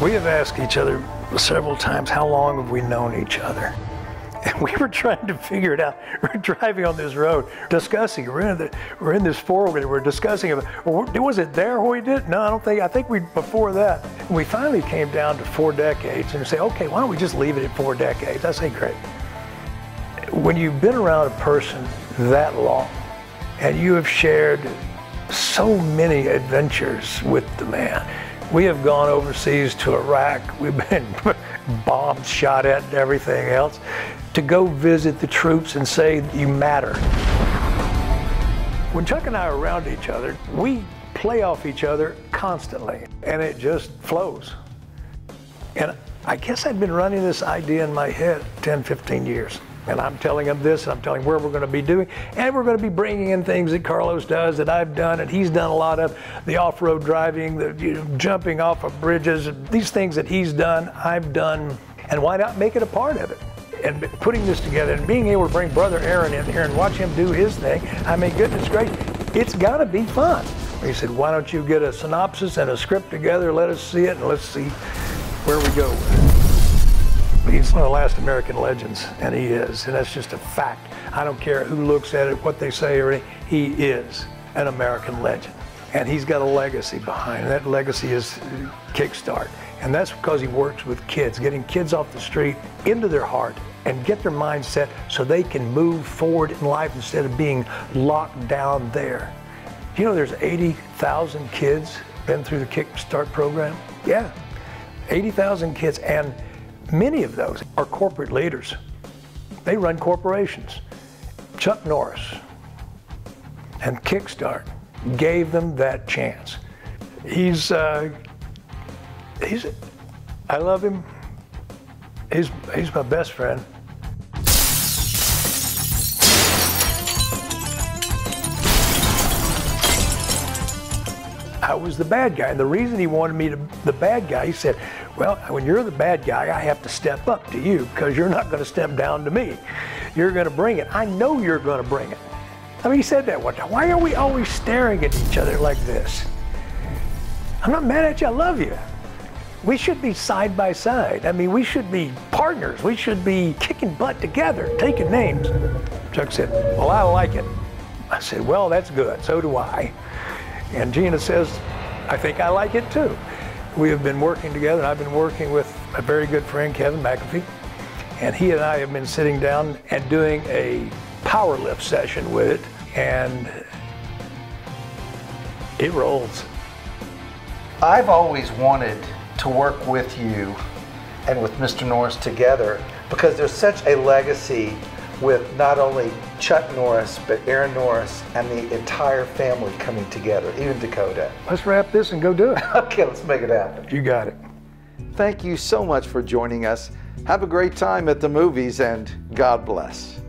We have asked each other several times how long have we known each other? And we were trying to figure it out. We're driving on this road, discussing. We're in, the, we're in this four-wheeler. We're discussing. Was it there when we did? No, I don't think. I think we before that. We finally came down to four decades, and say, okay, why don't we just leave it at four decades? I say, great. When you've been around a person that long, and you have shared so many adventures with the man. We have gone overseas to Iraq. We've been bombs shot at and everything else to go visit the troops and say, you matter. When Chuck and I are around each other, we play off each other constantly, and it just flows. And I guess I've been running this idea in my head 10, 15 years. And I'm telling him this, and I'm telling him where we're going to be doing, and we're going to be bringing in things that Carlos does that I've done, and he's done a lot of the off-road driving, the you know, jumping off of bridges, these things that he's done, I've done, and why not make it a part of it? And putting this together and being able to bring Brother Aaron in here and watch him do his thing, I mean, goodness gracious, it's got to be fun. He said, why don't you get a synopsis and a script together, let us see it, and let's see where we go He's one of the last American legends, and he is, and that's just a fact. I don't care who looks at it, what they say, or anything. He is an American legend, and he's got a legacy behind. That legacy is Kickstart, and that's because he works with kids, getting kids off the street into their heart and get their mindset so they can move forward in life instead of being locked down there. You know, there's 80,000 kids been through the Kickstart program. Yeah, 80,000 kids, and Many of those are corporate leaders. They run corporations. Chuck Norris and Kickstart gave them that chance. He's, uh, he's, I love him. He's, he's my best friend. I was the bad guy. And the reason he wanted me to, the bad guy, he said, well, when you're the bad guy, I have to step up to you because you're not going to step down to me. You're going to bring it. I know you're going to bring it. I mean, he said that one time. Why are we always staring at each other like this? I'm not mad at you. I love you. We should be side by side. I mean, we should be partners. We should be kicking butt together, taking names. Chuck said, Well, I like it. I said, Well, that's good. So do I. And Gena says, I think I like it too. We have been working together. I've been working with a very good friend, Kevin McAfee, and he and I have been sitting down and doing a power lift session with it, and it rolls. I've always wanted to work with you and with Mr. Norris together because there's such a legacy with not only Chuck Norris, but Aaron Norris and the entire family coming together, even Dakota. Let's wrap this and go do it. okay, let's make it happen. You got it. Thank you so much for joining us. Have a great time at the movies and God bless.